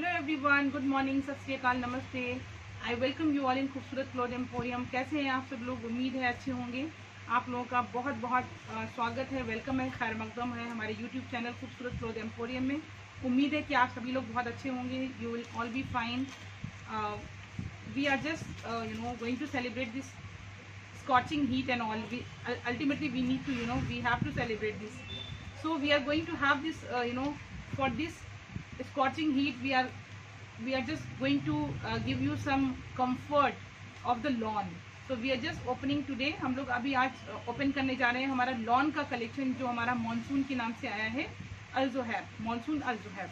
Hello everyone good morning सत श्रीकाल नमस्ते। I welcome you all in Khoobsurat cloth emporium कैसे हैं आप सब लोग? उम्मीद है अच्छे होंगे। आप लोगों का बहुत बहुत स्वागत है वेलकम है खैर मकदम है हमारे YouTube channel Khoobsurat cloth emporium में। उम्मीद है कि आप सभी लोग बहुत अच्छे होंगे। You will all be fine we are just you know going to celebrate this heat and all. We ultimately we need to you know we have to celebrate this. So we are going to have this uh, you know for this scorching heat we are we are just going to uh, give you some comfort of the lawn so we are just opening today हम लोग अभी आज open करने जा रहे हैं हमारा lawn का कलेक्शन जो हमारा मानसून के नाम से आया है Al Zohaib monsoon Al Zohaib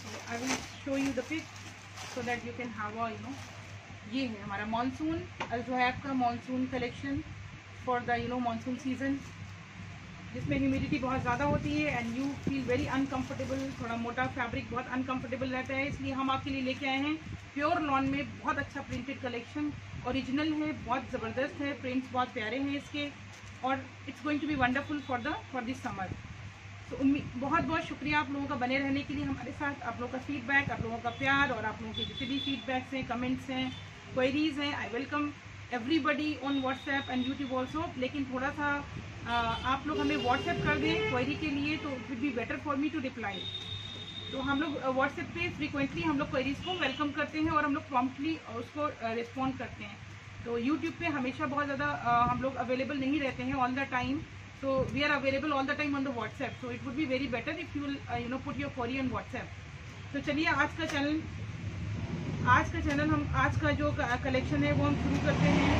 so I will show you the pic so that you can have a you know ये है हमारा मानसून अल्जोहैब का monsoon collection for the you know monsoon season जिसमें ह्यूमिडिटी बहुत ज़्यादा होती है and you feel very uncomfortable थोड़ा मोटा फैब्रिक बहुत अनकंफर्टेबल रहता है, इसलिए हम आपके लिए लेके आए हैं प्योर लॉन में बहुत अच्छा प्रिंटेड कलेक्शन ओरिजिनल है, बहुत ज़बरदस्त है प्रिंट्स बहुत प्यारे हैं इसके और it's going to be wonderful for the for this summer तो उम्मीद, बहुत बहुत शुक्रिया आप लोगों का बने रहने के लिए हमारे साथ, आप लोगों का फीडबैक आप लोगों का प्यार और आप लोगों के जितने भी फीडबैक्स हैं कमेंट्स हैं क्वेरीज हैं I welcome everybody on WhatsApp and YouTube also लेकिन थोड़ा सा आप लोग हमें व्हाट्सएप कर दें क्वेरी के लिए तो will be better for me to reply तो हम लोग व्हाट्सएप पे फ्रीक्वेंटली हम लोग क्वेरीज को वेलकम करते हैं और हम लोग प्रॉम्प्टली उसको रिस्पॉन्ड करते हैं. तो यूट्यूब पे हमेशा बहुत ज़्यादा हम लोग अवेलेबल नहीं रहते हैं all the time so we are available all the time on the WhatsApp so it would be very better if you you know, put your query on whatsapp. तो चलिए आज का चैनल आज का चैनल हम, आज का जो कलेक्शन है वो हम शुरू करते हैं.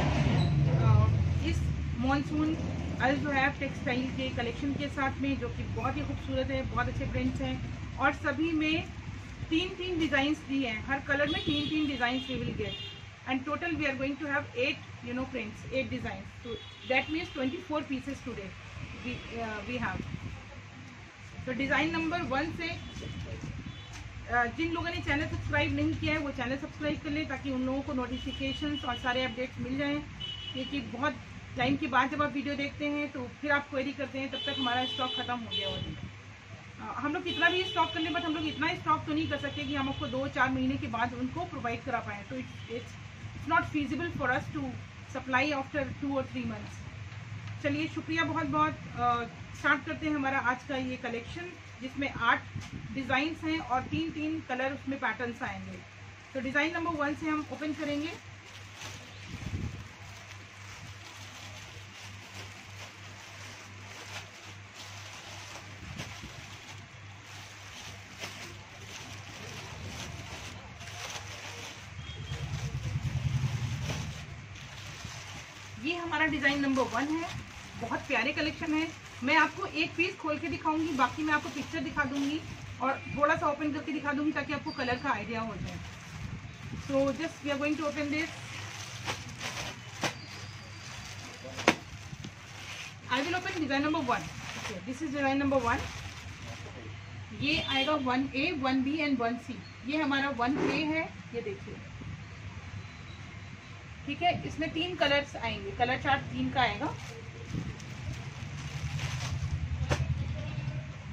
इस मॉनसून अल है टेक्सटाइल के कलेक्शन के साथ में जो कि बहुत ही खूबसूरत है बहुत अच्छे प्रिंट्स हैं। और सभी में तीन तीन डिज़ाइंस दिए हैं। हर कलर में तीन तीन designs we will get we are going to have eight you know prints eight designs. So that means 24 pieces today we uh, we have. तो डिज़ाइन नंबर वन से जिन लोगों ने चैनल सब्सक्राइब नहीं किया है वो चैनल सब्सक्राइब कर लें ताकि उन लोगों को नोटिफिकेशन और सारे अपडेट्स मिल जाएँ। क्योंकि बहुत टाइम के बाद जब आप वीडियो देखते हैं तो फिर आप क्वेरी करते हैं, तब तक हमारा स्टॉक ख़त्म हो गया होता हम लोग कितना भी स्टॉक कर लें बट हम लोग इतना स्टॉक तो नहीं कर सकते कि हम आपको दो चार महीने के बाद उनको प्रोवाइड करा पाएँ। तो it's it's it's not feasible for us to supply after two और थ्री मंथ्स चलिए, शुक्रिया बहुत बहुत स्टार्ट करते हैं हमारा आज का ये कलेक्शन जिसमें आठ डिज़ाइंस हैं और तीन तीन कलर उसमें पैटर्न्स आएँगे। तो डिज़ाइन नंबर वन से हम ओपन करेंगे ये हमारा डिज़ाइन नंबर वन है। बहुत प्यारे कलेक्शन है। मैं आपको एक पीस खोल के दिखाऊँगी, बाकी मैं आपको पिक्चर दिखा दूँगी और थोड़ा सा ओपन करके दिखा दूँगी ताकि आपको कलर का आइडिया हो जाए। So just we are going to open this I will open design number one this is design number one ये आएगा one A one B and one C ये हमारा वन ए है। ये देखिए। ठीक है? इसमें तीन कलर्स आएँगे। कलर चार्ट तीन का आएगा।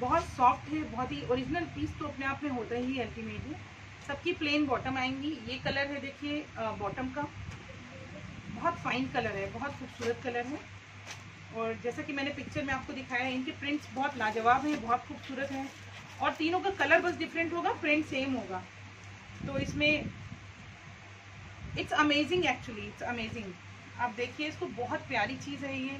बहुत सॉफ्ट है, बहुत ही ओरिजिनल पीस तो अपने आप में होता ही अल्टीमेटली सबकी प्लेन बॉटम आएँगी। ये कलर है, देखिए बॉटम का। बहुत फाइन कलर है, बहुत खूबसूरत कलर है। और जैसा कि मैंने पिक्चर में आपको दिखाया है, इनके प्रिंट्स बहुत लाजवाब हैं, बहुत खूबसूरत हैं। और तीनों का कलर बस डिफरेंट होगा प्रिंट सेम होगा। तो इसमें it's amazing actually it's amazing आप देखिए, इसको बहुत प्यारी चीज़ है ये।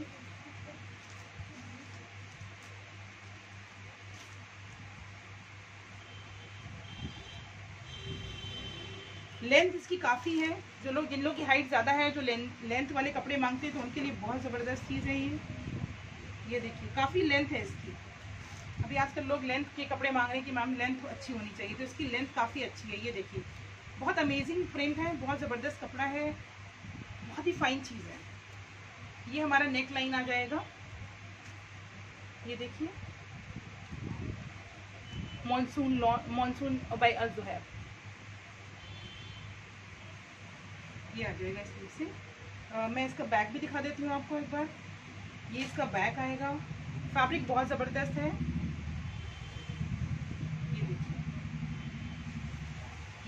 लेंथ इसकी काफ़ी है। जो लोग, जिन लोग की हाइट ज़्यादा है, जो लेंथ वाले कपड़े मांगते हैं तो उनके लिए बहुत ज़बरदस्त चीज़ है ये। ये देखिए, काफ़ी लेंथ है इसकी। अभी आजकल लोग लेंथ के कपड़े मांग रहे हैं कि, मैम लेंथ अच्छी होनी चाहिए। तो इसकी लेंथ काफ़ी अच्छी है। ये देखिए। बहुत अमेजिंग प्रिंट है बहुत ज़बरदस्त कपड़ा है बहुत ही फाइन चीज़ है। ये हमारा नेक लाइन आ जाएगा। ये देखिए। मॉनसून मॉनसून बाई अल है ये आ जाएगा इसमें से। आ, मैं इसका बैग भी दिखा देती हूँ आपको एक बार। ये इसका बैग आएगा। फैब्रिक बहुत ज़बरदस्त है ये देखिए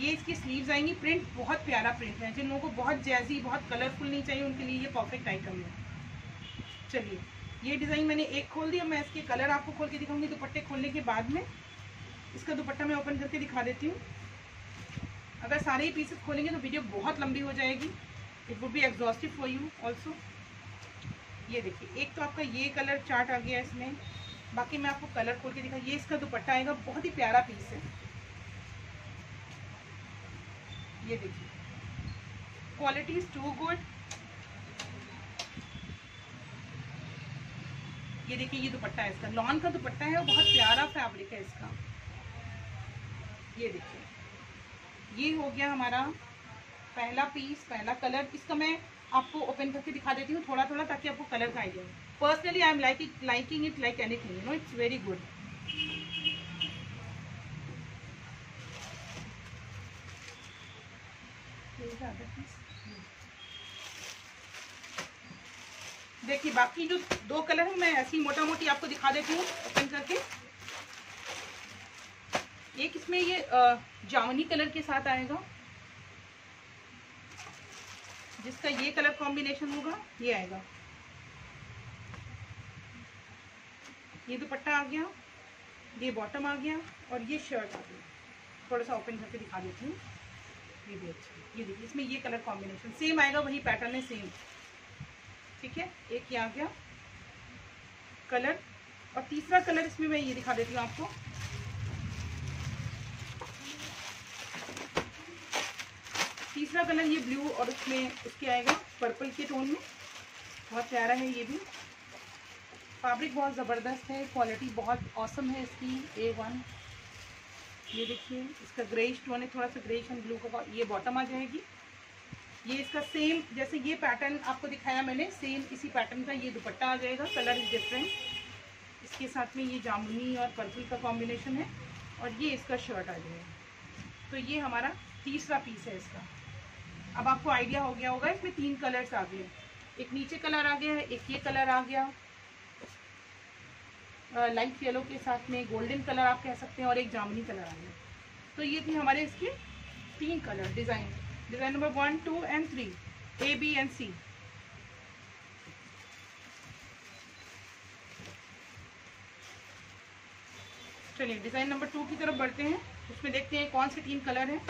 ये इसकी स्लीव्स आएँगी। प्रिंट बहुत प्यारा प्रिंट है। जिन लोगों को बहुत जैजी बहुत कलरफुल नहीं चाहिए, उनके लिए ये परफेक्ट आइटम है। चलिए, ये डिज़ाइन मैंने एक खोल दिया मैं इसके कलर आपको खोल के दिखाऊँगी दुपट्टे खोलने के बाद में। इसका दुपट्टा मैं ओपन करके दिखा देती हूँ। अगर सारे ही पीसेस खोलेंगे तो वीडियो बहुत लंबी हो जाएगी। It would be exhaustive for you also ये देखिए, एक तो आपका ये कलर चार्ट आ गया इसमें। बाकी मैं आपको कलर खोल के दिखा, ये इसका दुपट्टा आएगा। बहुत ही प्यारा पीस है। ये देखिए। क्वालिटी इज़ टू गुड ये देखिए, ये दुपट्टा है इसका। लॉन का दुपट्टा है और बहुत प्यारा फैब्रिक है इसका। ये देखिए। ये हो गया हमारा पहला पीस पहला कलर इसका मैं आपको ओपन करके दिखा देती हूँ थोड़ा थोड़ा ताकि आपको कलर का idea personally I am like liking it like anything you know it's very good देखिए, बाकी जो दो कलर है, मैं ऐसी मोटा मोटी आपको दिखा देती हूँ ओपन करके। एक इसमें ये जामुनी कलर के साथ आएगा, जिसका ये कलर कॉम्बिनेशन होगा, ये आएगा। ये दुपट्टा आ गया, ये बॉटम आ गया, और ये शर्ट आ गया। थोड़ा सा ओपन करके दिखा देती हूँ। ये भी अच्छा ये देखिए, इसमें ये कलर कॉम्बिनेशन सेम आएगा, वही पैटर्न है सेम ठीक है? एक ये आ गया कलर और तीसरा कलर इसमें मैं ये दिखा देती हूँ आपको। तीसरा कलर ये ब्लू और उसमें उसके आएगा पर्पल के टोन में। बहुत प्यारा है ये भी। फैब्रिक बहुत ज़बरदस्त है क्वालिटी बहुत औसम है इसकी ए वन ये देखिए, इसका ग्रेइश टोन है, थोड़ा सा ग्रेइश एंड ब्लू का ये बॉटम आ जाएगी। ये इसका सेम जैसे ये पैटर्न आपको दिखाया मैंने सेम इसी पैटर्न का ये दुपट्टा आ जाएगा कलर इज़ डिफरेंट इसके साथ में ये जामुनी और पर्पल का कॉम्बिनेशन है और ये इसका शर्ट आ जाएगा। तो ये हमारा तीसरा पीस है इसका। अब आपको आइडिया हो गया होगा, इसमें तीन कलर्स आ गए। एक नीचे कलर आ गया है, एक ये कलर आ गया। लाइट येलो के साथ में गोल्डन कलर आप कह सकते हैं और एक जामुनी कलर आ गया। तो ये थी हमारे इसके तीन colour design design number one two and three A B and C चलिए डिज़ाइन नंबर टू की तरफ़ बढ़ते हैं। उसमें देखते हैं कौन से तीन कलर हैं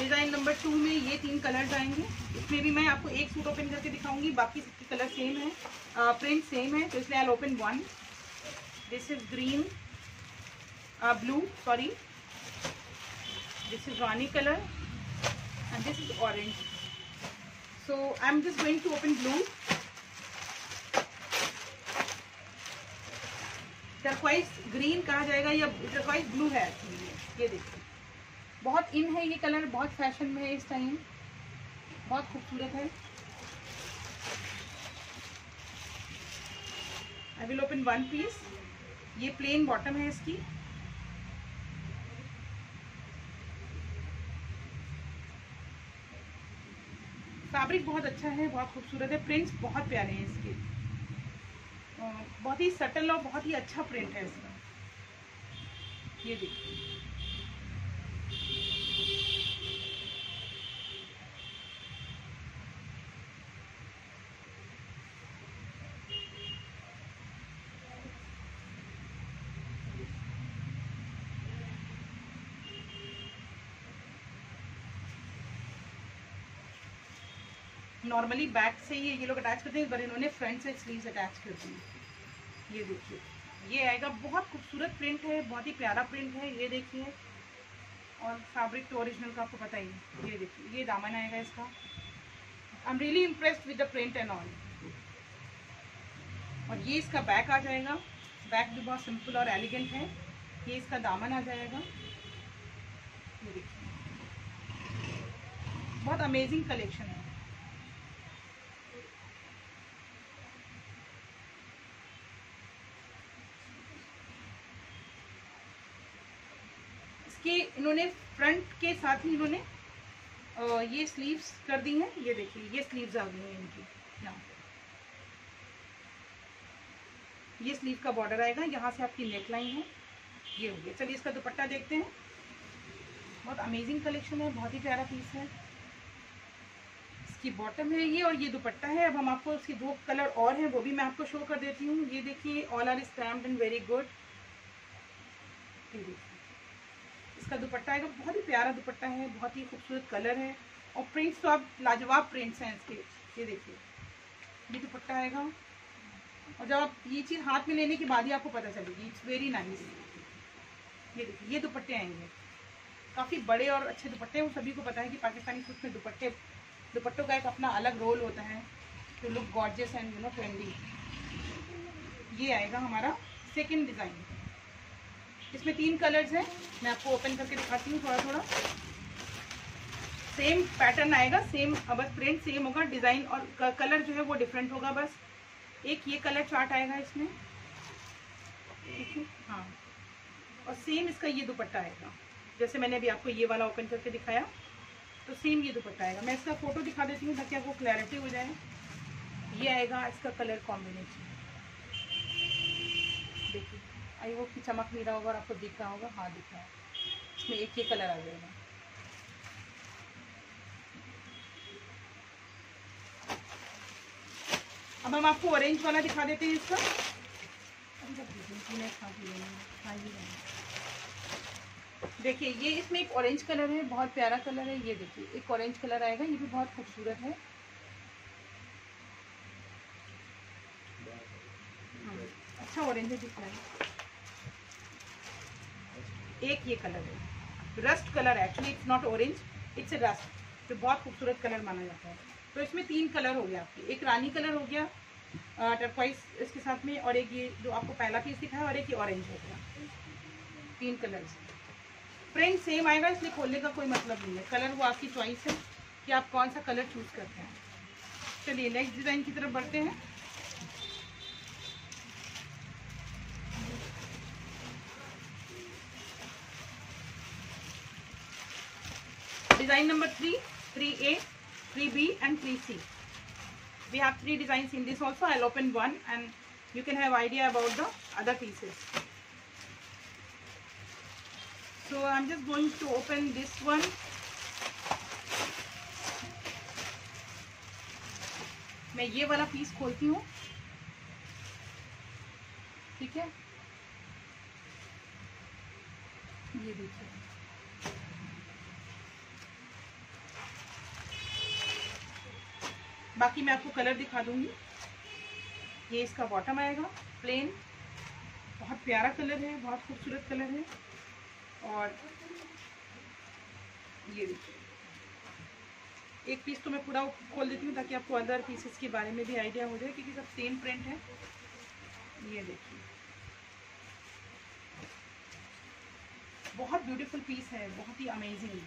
डिज़ाइन नंबर टू में ये आएँगे इसमें भी मैं आपको एक सूट ओपन करके दिखाऊँगी, बाकी सबके कलर सेम है। प्रिंट सेम है तो इसलिए I open one this is green blue sorry this is rani colour and this is orange so I am just going to open blue turquoise green कहा जाएगा या टर्कवाइज ब्लू है? ये देखिए। बहुत इन है ये कलर बहुत फ़ैशन में है इस टाइम बहुत खूबसूरत है। I will open one piece ये प्लेन बॉटम है इसकी। फैब्रिक बहुत अच्छा है, बहुत खूबसूरत है। प्रिंट्स बहुत प्यारे हैं इसके। बहुत ही सटल और बहुत ही अच्छा प्रिंट है इसका। ये देखिए। नॉर्मली बैक से ही ये लोग अटैच करते हैं पर इन्होंने फ्रंट से स्लीव्स अटैच कर दी। ये देखिए। ये आएगा, बहुत खूबसूरत प्रिंट है, बहुत ही प्यारा प्रिंट है, ये देखिए। और फैब्रिक तो ओरिजिनल का आपको पता ही ये देखिए, ये दामन आएगा इसका। I am really impressed with the print and all और ये इसका बैक आ जाएगा। बैक भी बहुत सिंपल और एलिगेंट है। ये इसका दामन आ जाएगा। ये देखिए। बहुत अमेजिंग कलेक्शन है। इसकी इन्होंने फ्रंट के साथ ही इन्होंने ये स्लीव्स कर दी हैं। ये देखिए, ये स्लीव्स आ गई हैं इनकी। यहाँ ये स्लीव का बॉर्डर आएगा। यहाँ से आपकी नेक लाइन है। ये हो गया। चलिए इसका दुपट्टा देखते हैं। बहुत अमेजिंग कलेक्शन है, बहुत ही प्यारा पीस है। इसकी बॉटम है ये और ये दुपट्टा है। अब हम आपको इसके दो कलर और हैं, वो भी मैं आपको शो कर देती हूँ। ये देखिए all are stamped and very good ये देखिए। इसका दुपट्टा आएगा। बहुत ही प्यारा दुपट्टा है, बहुत ही खूबसूरत कलर है और प्रिंट्स तो आप लाजवाब प्रिंट्स हैं इसके। ये देखिए, ये दुपट्टा आएगा। और जब आप ये चीज़ हाथ में लेने के बाद ही आपको पता चलेगी। इट्स वेरी नाइस ये देखिए, ये दुपट्टे आएँगे। काफ़ी बड़े और अच्छे दुपट्टे हैं। वो सभी को पता है कि पाकिस्तानी सूट में दुपट्टे, दुपट्टों का एक अपना अलग रोल होता है। तो look gorgeous and you know trendy ये आएगा हमारा सेकेंड डिज़ाइन इसमें तीन कलर्स हैं। मैं आपको ओपन करके दिखाती हूँ थोड़ा थोड़ा सेम पैटर्न आएगा सेम बस प्रिंट सेम होगा डिज़ाइन और कलर जो है वो डिफरेंट होगा बस। एक ये कलर चार्ट आएगा इसमें। हाँ। और सेम इसका ये दुपट्टा आएगा। जैसे मैंने अभी आपको ये वाला ओपन करके दिखाया तो सेम ये दुपट्टा आएगा। मैं इसका फ़ोटो दिखा देती हूँ ताकि आपको क्लैरिटी हो जाए। ये आएगा इसका कलर कॉम्बिनेशन देखिए। आई वो की चमक नहीं रहा होगा और आपको दिख रहा होगा हाँ दिख रहा है इसमें एक ये कलर आ जाएगा अब हम आपको ऑरेंज वाला दिखा देते हैं इसका। देखिए ये इसमें एक ऑरेंज कलर है बहुत प्यारा कलर है। ये देखिए एक ऑरेंज कलर आएगा ये भी बहुत खूबसूरत है। हाँ, अच्छा ऑरेंज है दिख रहा है। एक ये कलर है। रस्ट कलर है actually it's not orange it's rust जो बहुत खूबसूरत कलर माना जाता है। तो इसमें तीन कलर हो गया आपके। एक रानी कलर हो गया टर्कवाइज इसके साथ में, और एक ये जो आपको पहला पीस दिखा है और एक ये ऑरेंज हो गया। तीन कलर्स प्रिंट सेम आएगा, इसलिए खोलने का कोई मतलब नहीं है। कलर वो आपकी चॉइस है कि आप कौन सा कलर चूज़ करते हैं। चलिए नेक्स्ट डिज़ाइन की तरफ़ बढ़ते हैं। Three A three B and three C we have three designs in this also i'll open one and you can have idea about the other pieces so i'm just going to open this one मैं ये वाला piece खोलती हूँ ठीक है ये देखिए बाकी मैं आपको कलर दिखा दूँगी। ये इसका बॉटम आएगा प्लेन बहुत प्यारा कलर है, बहुत खूबसूरत कलर है। और ये देखिए। एक पीस तो मैं पूरा खोल देती हूँ ताकि आपको अदर पीसेस के बारे में भी आइडिया हो जाए, क्योंकि सब सेम प्रिंट है। ये देखिए। बहुत ब्यूटीफुल पीस है, बहुत ही अमेजिंग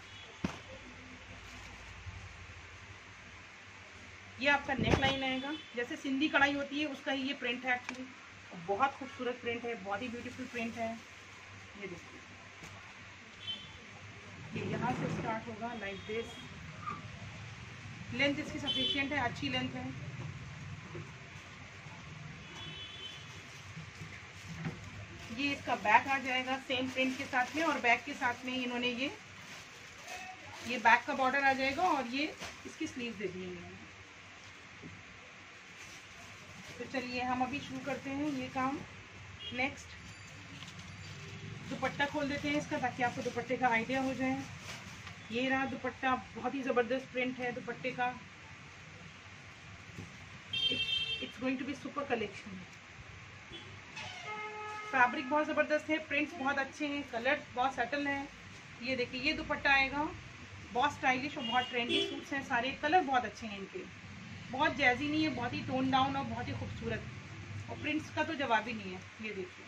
ये आपका नेक लाइन आएगा। जैसे सिंधी कढ़ाई होती है, उसका ही ये प्रिंट है एक्चुअली बहुत खूबसूरत प्रिंट है, बहुत ही ब्यूटीफुल प्रिंट है। ये देखिए। ये यहाँ से स्टार्ट होगा लाइक दिस लेंथ इसकी सफिशियंट है, अच्छी लेंथ है। ये इसका बैक आ जाएगा सेम प्रिंट के साथ में और बैक के साथ में इन्होंने ये ये बैक का बॉर्डर आ जाएगा और ये इसकी स्लीव दे दी है तो चलिए हम अभी शुरू करते हैं ये काम। नेक्स्ट दुपट्टा खोल देते हैं इसका ताकि आपको दुपट्टे का आइडिया हो जाए। ये रहा दुपट्टा, बहुत ही ज़बरदस्त प्रिंट है दुपट्टे का। It's going to be super collection fabric बहुत ज़बरदस्त है प्रिंट्स बहुत अच्छे हैं कलर बहुत सेटल हैं। ये देखिए, ये दुपट्टा आएगा। बहुत स्टाइलिश और बहुत ट्रेंडी सूट्स हैं सारे कलर बहुत अच्छे हैं इनके। बहुत जैजी नहीं है, बहुत ही टोन डाउन और बहुत ही खूबसूरत। और प्रिंट्स का तो जवाब ही नहीं है, ये देखिए।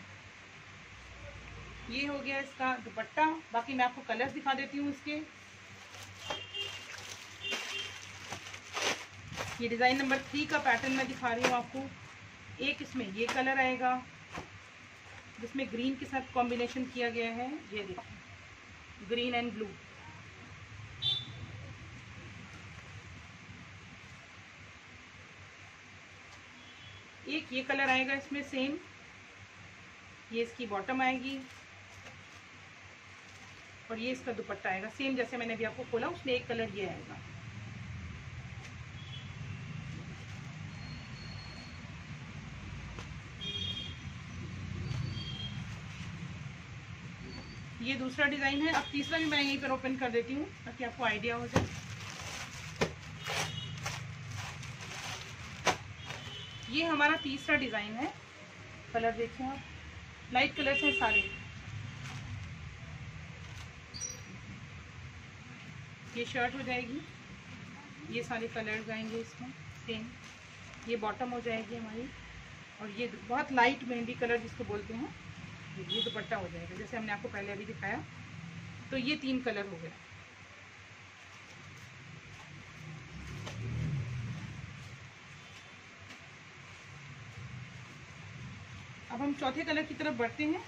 ये हो गया इसका दुपट्टा। बाकी मैं आपको कलर्स दिखा देती हूँ इसके। ये डिज़ाइन नंबर थ्री का पैटर्न मैं दिखा रही हूँ आपको। एक इसमें ये कलर आएगा, जिसमें ग्रीन के साथ कॉम्बिनेशन किया गया है। ये देखिए ग्रीन एंड ब्लू एक ये कलर आएगा इसमें सेम ये इसकी बॉटम आएगी. और ये इसका दुपट्टा आएगा. सेम जैसे मैंने अभी आपको खोला, उसमें एक कलर ये आएगा. ये दूसरा डिज़ाइन है. अब तीसरा भी मैं यहीं पर ओपन कर देती हूँ, ताकि आपको आइडिया हो जाए. ये हमारा तीसरा डिज़ाइन है। कलर देखिए आप। लाइट कलर हैं सारे। ये शर्ट हो जाएगी। ये सारे कलर्स आएँगे इसमें, सेम। ये बॉटम हो जाएगी हमारी। और ये बहुत लाइट मेहंदी कलर जिसको बोलते हैं, ये दुपट्टा हो जाएगा, जैसे हमने आपको पहले अभी दिखाया। तो ये तीन कलर हो गया चौथे कलर की तरफ़ बढ़ते हैं।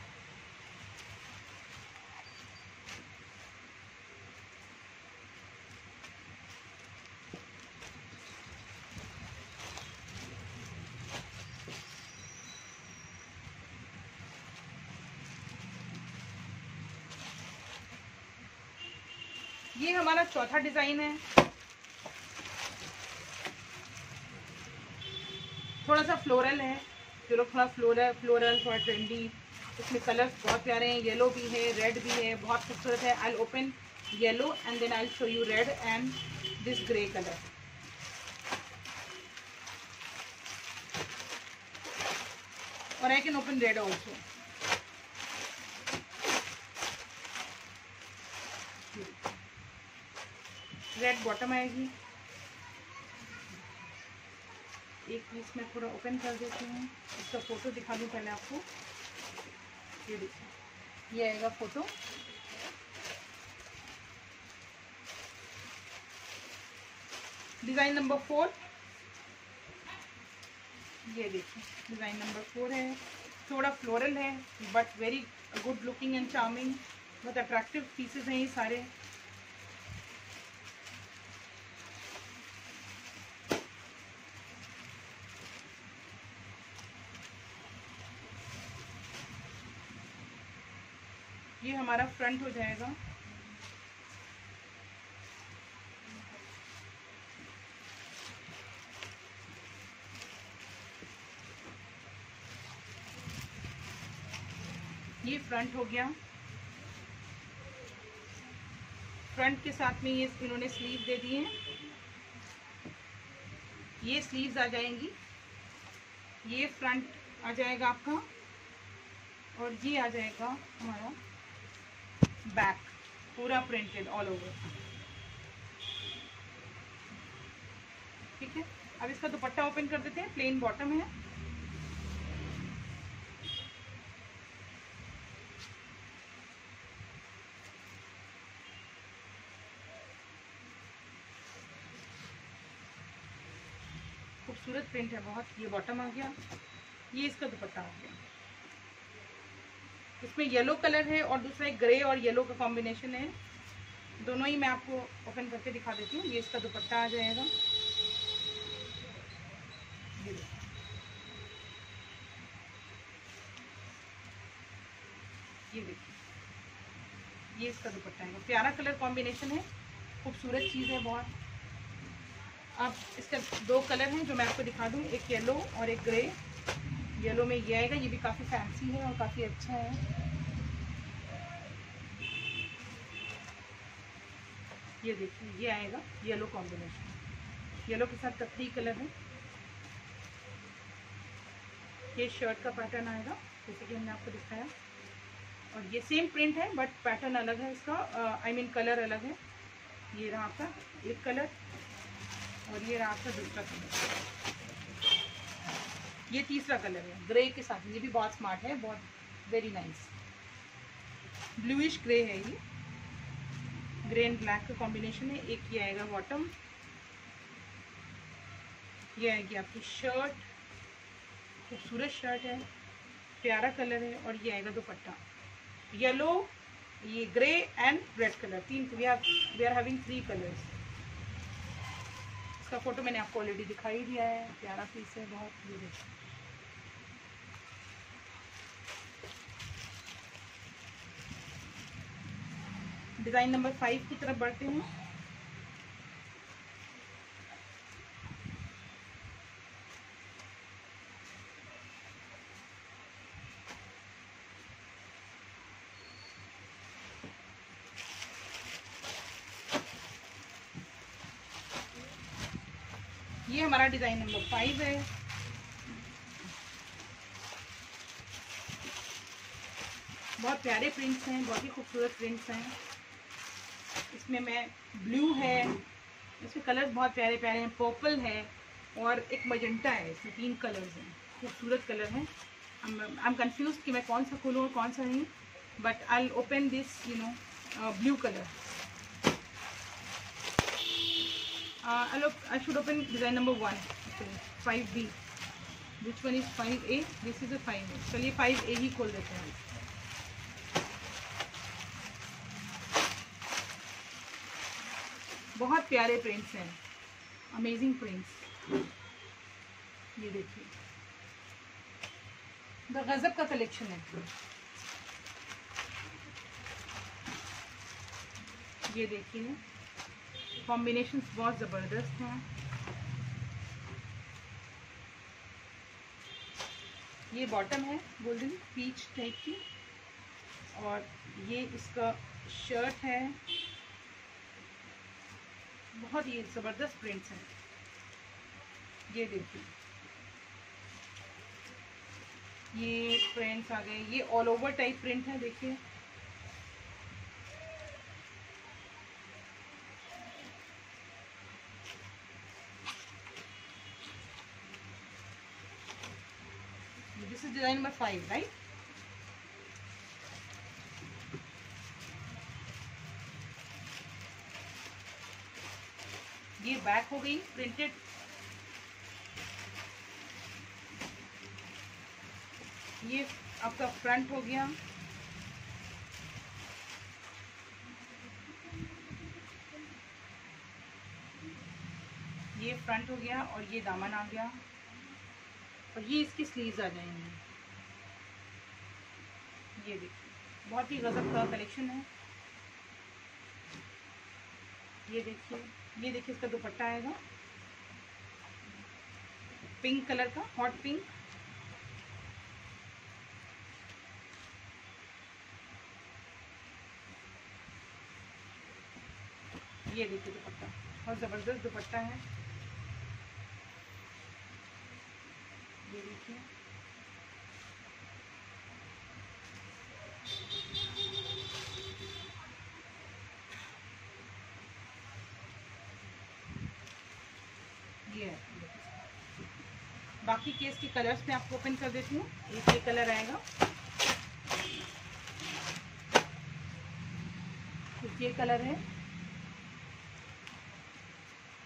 ये हमारा चौथा डिज़ाइन है। थोड़ा सा फ्लोरल है। जो थोड़ा फ्लोरल फ्लोरल थोड़ा ट्रेंडी इसमें कलर्स बहुत प्यारे हैं येलो भी है रेड भी है, बहुत खूबसूरत है। I open yellow and then I show you red and this grey colour और I can open red also red bottom आएगी। एक पीस में थोड़ा ओपन कर देती हूँ। इसका फ़ोटो दिखा दूँ पहले आपको। ये देखिए, ये आएगा फ़ोटो डिज़ाइन नंबर फोर ये देखिए डिज़ाइन नंबर फोर है। थोड़ा फ्लोरल है but very good looking and charming बहुत अट्रैक्टिव पीसेस हैं ये सारे। ये हमारा फ्रंट हो जाएगा। ये फ्रंट हो गया। फ्रंट के साथ में ये इन्होंने स्लीव दे दिए हैं। ये स्लीव्स आ जाएँगी। ये फ्रंट आ जाएगा आपका। और ये आ जाएगा हमारा बैक पूरा प्रिंटेड ऑल ओवर ठीक है? अब इसका दुपट्टा ओपन कर देते हैं प्लेन बॉटम है। खूबसूरत प्रिंट है, बहुत। ये बॉटम आ गया। ये इसका दुपट्टा आ गया। इसमें येलो कलर है और दूसरा एक ग्रे और येलो का कॉम्बिनेशन है। दोनों ही मैं आपको ओपन करके दिखा देती हूँ। ये इसका दुपट्टा आ जाएगा। ये देखिए ये इसका दुपट्टा है। प्यारा कलर कॉम्बिनेशन है। खूबसूरत चीज़ है बहुत। अब इसके दो कलर हैं जो मैं आपको दिखा दूँ। एक येलो और एक ग्रे येलो में ये आएगा, ये भी काफ़ी फैंसी है और काफ़ी अच्छा है। ये देखिए, ये आएगा, येलो कॉम्बिनेशन येलो के साथ कथरी कलर है। ये शर्ट का पैटर्न आएगा, जैसे कि हमने आपको दिखाया। और ये सेम प्रिंट है बट पैटर्न अलग है इसका। आई मीन कलर अलग है। ये रहा आपका एक कलर और ये रहा आपका दूसरा कलर ये तीसरा कलर है, ग्रे के साथ। ये भी बहुत स्मार्ट है, बहुत वेरी नाइस ब्लूइश ग्रे है ये। ग्रे एंड ब्लैक का कॉम्बिनेशन है। एक ये आएगा बॉटम ये आएगी आपकी शर्ट खूबसूरत शर्ट है। प्यारा कलर है और ये आएगा दुपट्टा। येलो ये ग्रे एंड रेड कलर तीन we are we are having three colours इसका फ़ोटो मैंने आपको ऑलरेडी दिखाई दिया है। प्यारा पीस है, बहुत ये देखिए डिज़ाइन नंबर फाइव की तरफ़ बढ़ते हैं। ये हमारा डिज़ाइन नंबर फाइव है। बहुत प्यारे प्रिंट्स हैं, बहुत ही खूबसूरत प्रिंट्स हैं। इसमें मैं ब्लू है इसमें कलर्स बहुत प्यारे प्यारे हैं पर्पल है और एक मजेंटा है, इसमें तीन कलर्स हैं, खूबसूरत कलर हैं। आई एम कन्फ्यूज़ कि मैं कौन सा खोलूँ और कौन सा नहीं but I open this you know blue colour I should open design number one five B which one is five A this is a five A चलिए फाइव ए ही खोल देते हैं। बहुत प्यारे प्रिंट्स हैं। अमेजिंग प्रिंट्स ये देखिए। गजब का कलेक्शन है। ये देखिए। कॉम्बिनेशन बहुत ज़बरदस्त हैं। ये बॉटम है गोल्डन पीच टाइप की। और ये इसका शर्ट है। बहुत ही ज़बरदस्त प्रिंट्स हैं। ये देखिए। ये प्रिंट्स आ गए। ये ऑल ओवर टाइप प्रिंट है, देखिए। डिज़ाइन नंबर फाइव राइट हो गई प्रिंटेड ये आपका फ्रंट हो गया। ये फ्रंट हो गया और ये दामन आ गया। और ये इसकी स्लीव्स आ जाएँगी। ये देखिए, बहुत ही गजब का कलेक्शन है। ये देखिए। ये देखिए इसका दुपट्टा आएगा। पिंक कलर का, हॉट पिंक। ये देखिए दुपट्टा, बहुत ज़बरदस्त दुपट्टा है ये देखिए ये है बाकी केस के कलर्स में आपको ओपन कर देती हूँ। एक ये कलर आएगा। ये कलर है।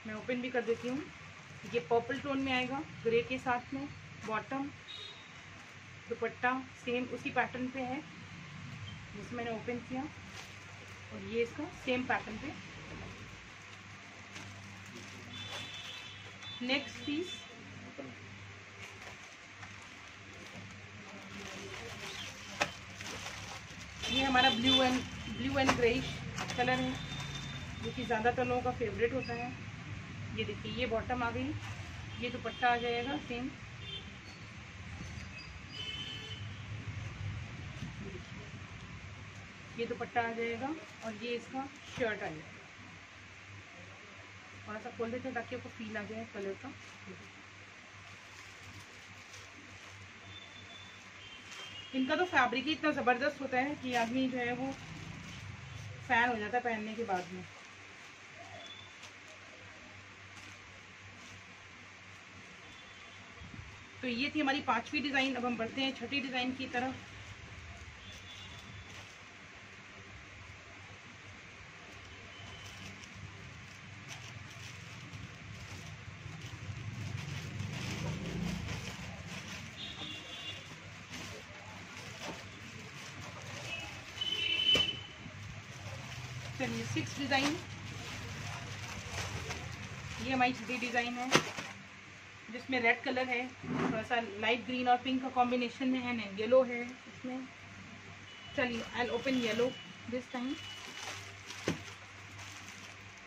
मैं ओपन भी कर देती हूँ। ये पर्पल टोन में आएगा ग्रे के साथ में बॉटम दुपट्टा सेम उसी पैटर्न पे है जिसे मैंने ओपन किया। और ये इसका सेम पैटर्न पे। नेक्स्ट पीस ये हमारा blue and blue and greyish colour है, जो कि ज़्यादातर लोगों का फेवरेट होता है। ये देखिए, ये बॉटम आ गई, ये दुपट्टा आ जाएगा सेम ये दुपट्टा आ जाएगा और ये इसका शर्ट आएगा थोड़ा सा खोल देते हैं ताकि आपको फील आ जाए कलर का। इनका तो फैब्रिक ही इतना ज़बरदस्त होता है कि आदमी जो है वो फ़ैन हो जाता है पहनने के बाद में। तो ये थी हमारी पांचवी डिज़ाइन अब हम बढ़ते हैं छठी डिज़ाइन की तरफ़ चलिए सिक्स डिज़ाइन। ये हमारी छठी डिज़ाइन है, जिसमें रेड कलर है थोड़ा सा लाइट ग्रीन और पिंक का कॉम्बिनेशन में है एंड येलो है इसमें। चलिए I open yellow this time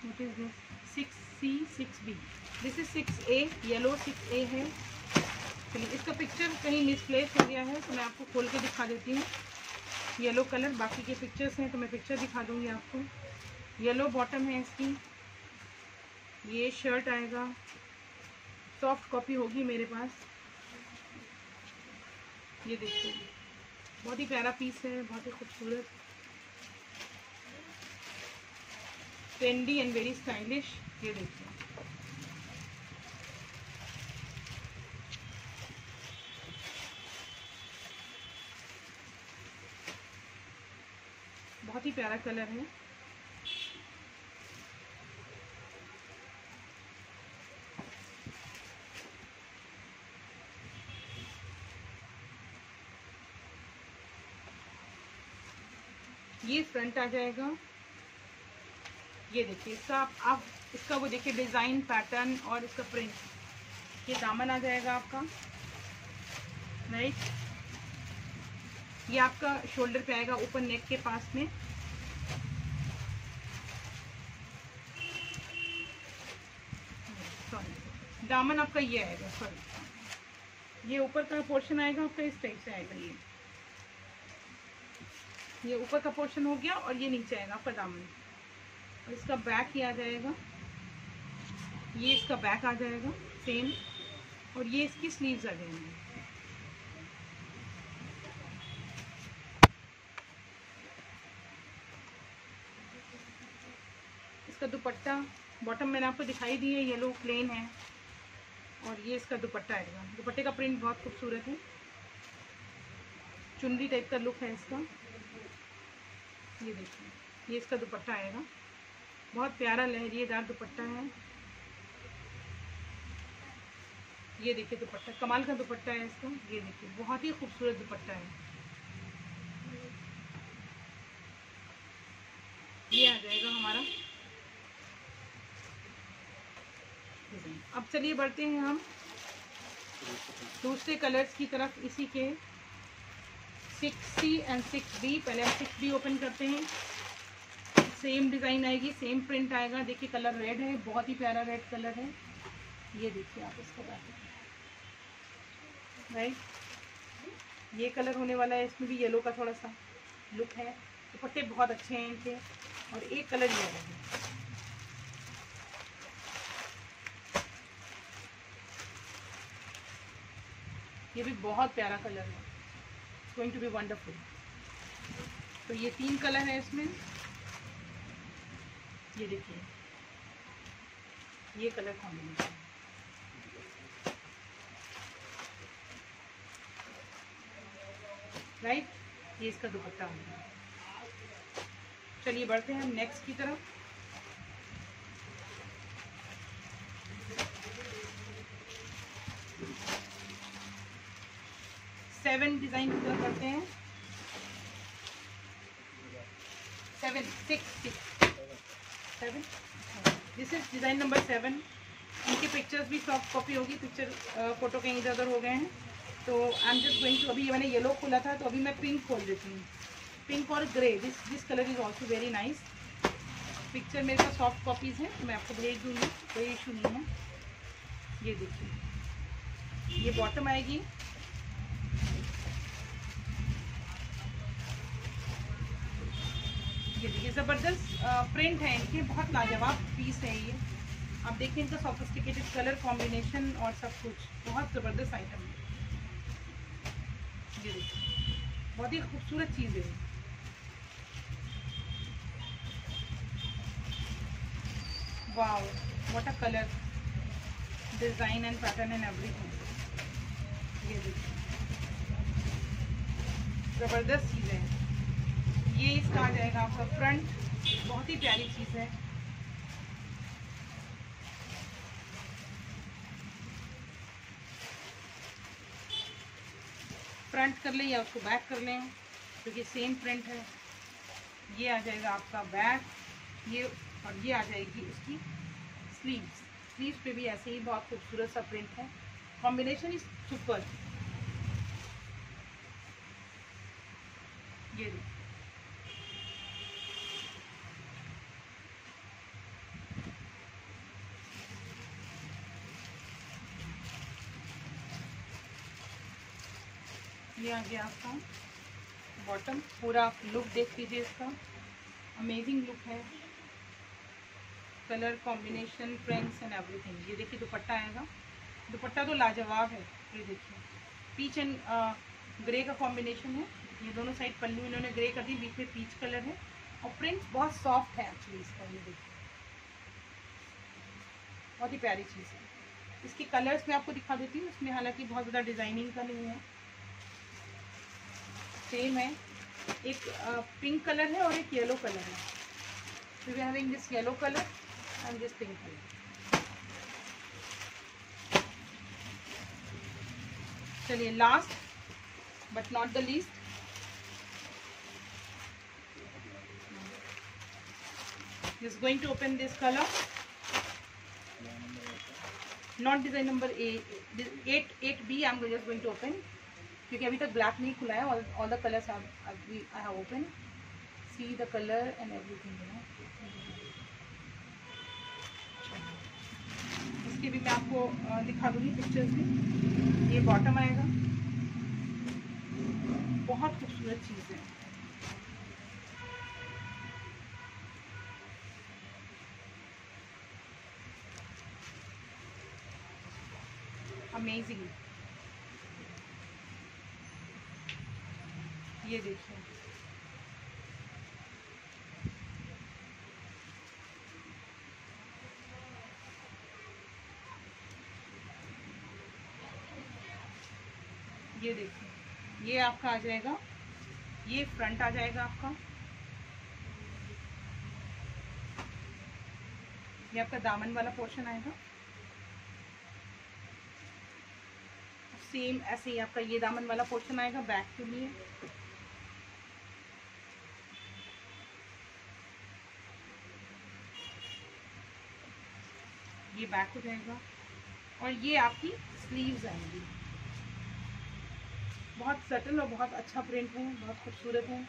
what is this? 6c 6b this is 6a yellow 6a है। चलिए, इसका पिक्चर कहीं मिसप्लेस हो गया है तो मैं आपको खोल के दिखा देती हूँ। येलो कलर बाकी के पिक्चर्स हैं तो मैं पिक्चर दिखा दूँगी आपको। येलो बॉटम है इसकी। ये शर्ट आएगा। सॉफ्ट कॉपी होगी मेरे पास। ये देखिए। बहुत ही प्यारा पीस है, बहुत ही खूबसूरत। ट्रेंडी एंड वेरी स्टाइलिश ये देखिए। बहुत ही प्यारा कलर है। ये फ्रंट आ जाएगा। ये देखिए इसका आप, इसका वो देखिए डिज़ाइन पैटर्न और इसका प्रिंट ये दामन आ जाएगा आपका। राइट ये आपका शोल्डर पे आएगा ऊपर नेक के पास में। सॉरी दामन आपका ये आएगा सॉरी ये ऊपर का पोर्शन आएगा आपका इस टाइप से आएगा ये। ये ऊपर का पोर्शन हो गया और ये नीचे आएगा आपका दामन इसका बैक ही आ जाएगा। ये इसका बैक आ जाएगा सेम और ये इसकी स्लीव्स आ जाएँगी। इसका दुपट्टा बॉटम मैंने आपको दिखाई दी है येलो प्लेन है। और ये इसका दुपट्टा आएगा। दुपट्टे का प्रिंट बहुत खूबसूरत है। चुनरी टाइप का लुक है इसका। ये देखिए, ये इसका दुपट्टा आएगा बहुत प्यारा लहरिएदार दुपट्टा है। ये देखिए दुपट्टा, कमाल का दुपट्टा है इसका। ये देखिए, बहुत ही खूबसूरत दुपट्टा है। ये आ जाएगा हमारा। अब चलिए बढ़ते हैं हम। दूसरे कलर्स की तरफ़, इसी के six C and six B पहले हम सिक्स बी ओपन करते हैं। सेम डिज़ाइन आएगी सेम प्रिंट आएगा। देखिए कलर रेड है, बहुत ही प्यारा रेड कलर है। ये देखिए आप इसको राइट ये कलर होने वाला है, इसमें भी येलो का थोड़ा सा लुक है। दुपट्टे बहुत अच्छे हैं इनके, और एक कलर ये है। ये भी बहुत प्यारा कलर है। गोइंग टू बी वंडरफुल तो ये तीन कलर है इसमें। ये देखिए। ये कलर कॉम्बिनेशन राइट ये इसका दुपट्टा होगा। चलिए बढ़ते हैं हम नेक्स्ट की तरफ़। सेवन डिज़ाइन करते हैं। Seven six six seven this is design number seven इनकी पिक्चर्स भी सॉफ्ट कॉपी होगी पिक्चर फ़ोटो कहीं इधर उधर हो गए हैं। तो I am just going to अभी मैंने येलो खोला था तो अभी मैं पिंक खोल देती हूँ। पिंक और grey this this colour is also very nice picture मेरे पास सॉफ्ट कॉपीज़ हैं, मैं आपको भेज दूँगी, कोई इशू नहीं है। ये देखिए। ये बॉटम आएगी। ये देखिए, ज़बरदस्त प्रिंट है इनके, बहुत लाजवाब पीस है ये। आप देखिए इनका सोफिस्टिकेटेड कलर कॉम्बिनेशन और सब कुछ, बहुत ज़बरदस्त आइटम है। ये देखिए, बहुत ही खूबसूरत चीज़ है। Wow what a colour design and pattern and everything ये देखिए, ज़बरदस्त चीज़ है। ये इसका आ जाएगा आपका फ्रंट बहुत ही प्यारी चीज़ है। फ्रंट कर लें या उसको बैक कर लें, क्योंकि तो सेम प्रिंट है। ये आ जाएगा आपका बैक ये और ये आ जाएगी उसकी स्लीव्स स्लीव्स पे भी ऐसे ही बहुत खूबसूरत सा प्रिंट है। कॉम्बिनेशन इज़ सुपर ये ये आ गया आपका। बॉटम पूरा लुक देख लीजिए इसका। अमेजिंग लुक है। Colour combination friends and everything ये देखिए दुपट्टा आएगा। दुपट्टा तो लाजवाब है। ये देखिए। पीच एंड ग्रे का कॉम्बिनेशन है। ये दोनों साइड पल्लू इन्होंने ग्रे कर दी। बीच में पीच कलर है। और प्रिंट्स बहुत सॉफ्ट है एक्चुअली इसका, ये देखिए। बहुत ही प्यारी चीज़ है। इसके कलर्स मैं आपको दिखा देती हूँ। इसमें हालाँकि बहुत ज़्यादा डिज़ाइनिंग का नहीं है। सेम है। एक पिंक कलर है और एक येलो कलर है। So we having this yellow colour and this pink colour चलिए last but not the least is going to open this color not design eight a 8 8b i'm just going to open क्योंकि अभी तक black नहीं खुला है all the colours I have open see the colour and everything you know इसके भी मैं आपको दिखा दूँगी पिक्चर्स में। ये बॉटम आएगा। बहुत खूबसूरत चीज़ है। अमेजिंग ये देखिए ये देखिए ये आपका आ जाएगा। ये फ्रंट आ जाएगा आपका। ये आपका दामन वाला पोर्शन आएगा। सेम ऐसे ही आपका ये दामन वाला पोर्शन आएगा। बैक के लिए। ये बैक हो जाएगा। और ये आपकी स्लीव्स आएँगी। बहुत सटल और बहुत अच्छा प्रिंट है, बहुत खूबसूरत है।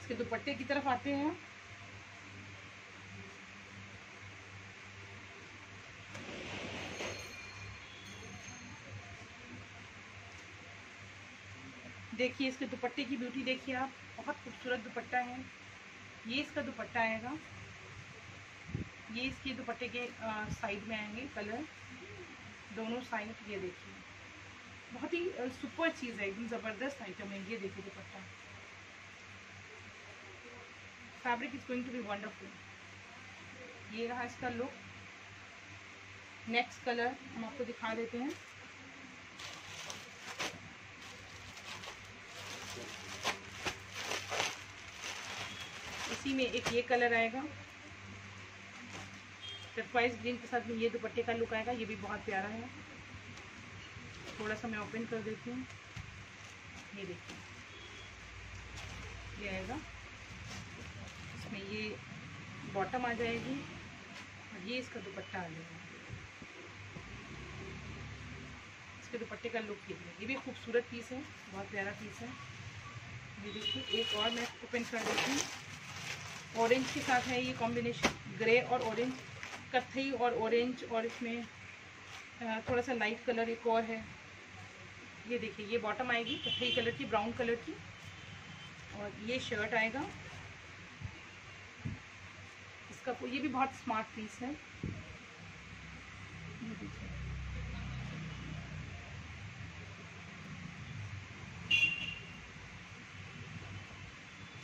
इसके दुपट्टे की तरफ़ आते हैं। देखिए, इसके दुपट्टे की ब्यूटी देखिए आप। बहुत खूबसूरत दुपट्टा है। ये इसका दुपट्टा आएगा। ये इसके दुपट्टे के साइड में आएँगे कलर दोनों साइड ये देखिए। बहुत ही सुपर चीज़ है, एकदम ज़बरदस्त आइटम है, ये देखिए dupatta. Fabric is going to be wonderful ये रहा इसका लुक नेक्स्ट कलर हम आपको दिखा देते हैं। इसी में एक ये कलर आएगा। टर्कवाइज ग्रीन के साथ में ये दुपट्टे का लुक आएगा, ये भी बहुत प्यारा है। थोड़ा सा मैं ओपन कर देती हूँ। ये देखिए। ये आएगा। इसमें ये बॉटम आ जाएगी और ये इसका दुपट्टा आ जाएगा। इसके दुपट्टे का लुक ये ये भी खूबसूरत पीस है, बहुत प्यारा पीस है। ये देखिए, एक और मैं ओपन कर देती हूँ। ऑरेंज के साथ है ये कॉम्बिनेशन ग्रे और ऑरेंज कथई और ऑरेंज और इसमें थोड़ा सा लाइट कलर एक और है। ये देखिए, ये बॉटम आएगी कथई कलर की ब्राउन कलर की। और ये शर्ट आएगा। इसका ये भी बहुत स्मार्ट पीस है।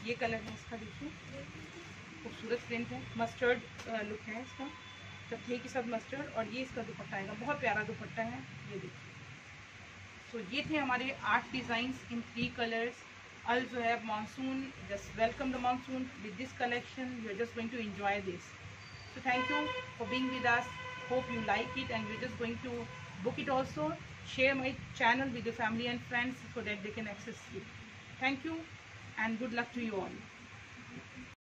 ये कलर है इसका, देखिए। खूबसूरत प्रिंट है मस्टर्ड लुक है इसका। कथई के साथ मस्टर्ड और ये इसका दुपट्टा आएगा। बहुत प्यारा दुपट्टा है, ये देखिए। तो ये थे हमारे आठ design in three colours all जो है monsoon just welcome the monsoon with this collection you are just going to enjoy this thank you for being with us. Hope you like it and we're just going to book it also. Share my channel with your family and friends so that they can access it. Thank you and good luck to you all